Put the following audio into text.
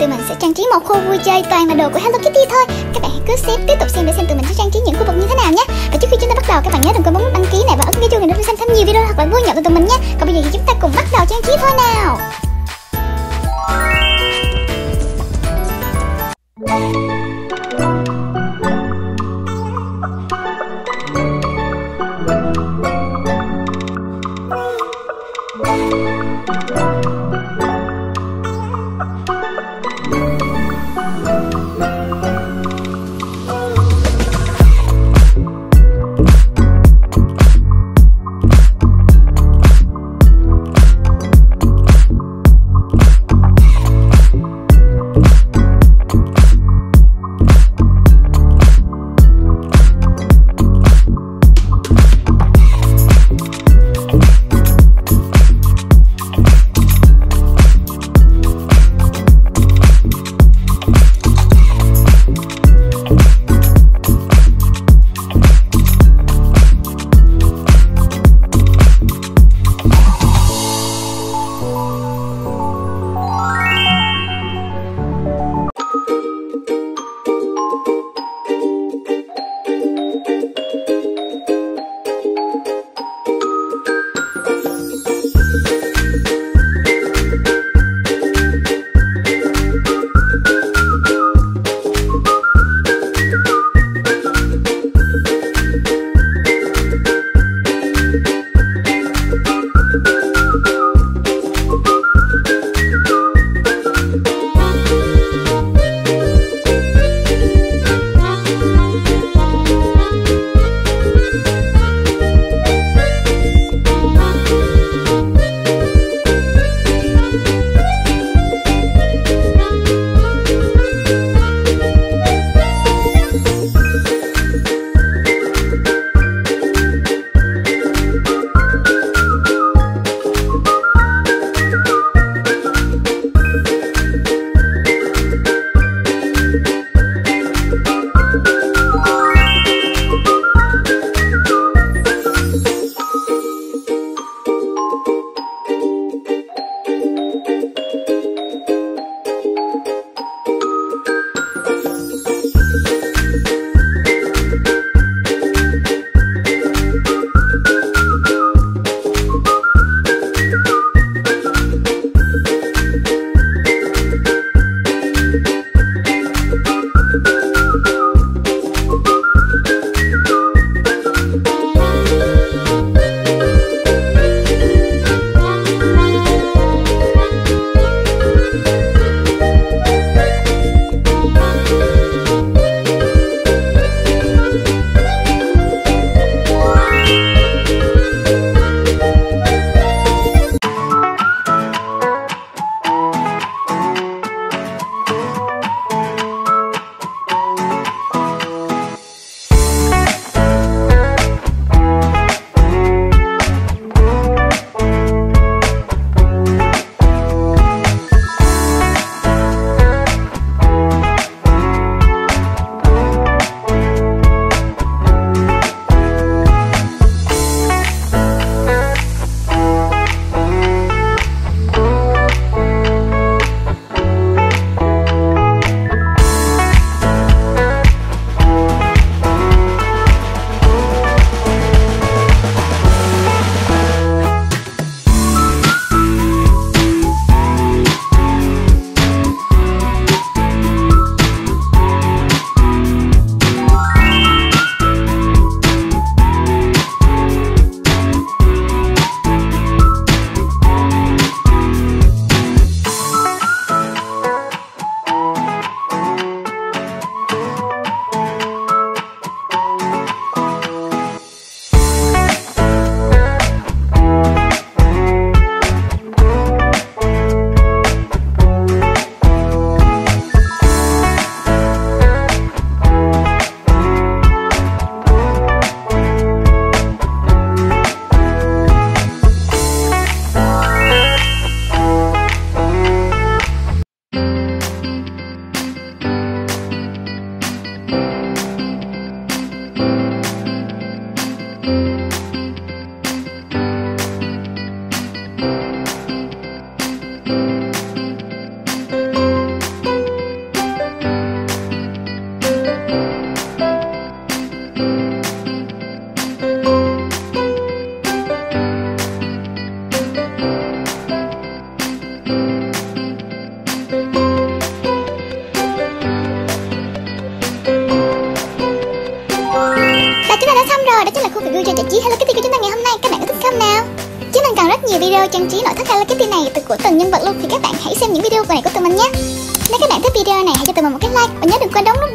từ mình sẽ trang trí một khu vui chơi toàn là đồ của Hello Kitty thôi. Các bạn hãy cứ xem, tiếp tục xem để xem tụi mình sẽ trang trí những khu vực như thế nào nhé. Và trước khi chúng ta bắt đầu, các bạn nhớ đừng quên bấm nút đăng ký này và ấn cái chuông để xem thêm nhiều video thật là vui nhộn từ tụi mình nhé. Còn bây giờ thì chúng ta cùng bắt đầu trang trí thôi nào. Chúng ta đã thăm rồi. Đấy chính là khu review cho giải trí Hello Kitty của chúng ta ngày hôm nay. Các bạn có thích không nào? Chúng mình còn rất nhiều video trang trí nội thất Hello Kitty này từ của từng nhân vật luôn. Thì các bạn hãy xem những video này của tụi mình nhé. Nếu các bạn thích video này, hãy cho tụi mình một cái like. Và nhớ đừng quên đóng nút